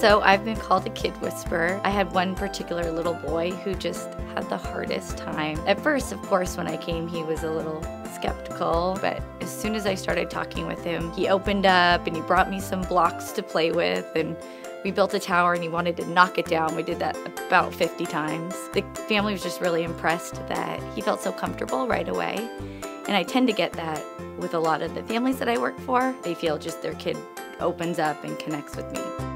So I've been called a kid whisperer. I had one particular little boy who just had the hardest time. At first, of course, when I came, he was a little skeptical, but as soon as I started talking with him, he opened up and he brought me some blocks to play with and we built a tower and he wanted to knock it down. We did that about 50 times. The family was just really impressed that he felt so comfortable right away. And I tend to get that with a lot of the families that I work for. They feel just their kid opens up and connects with me.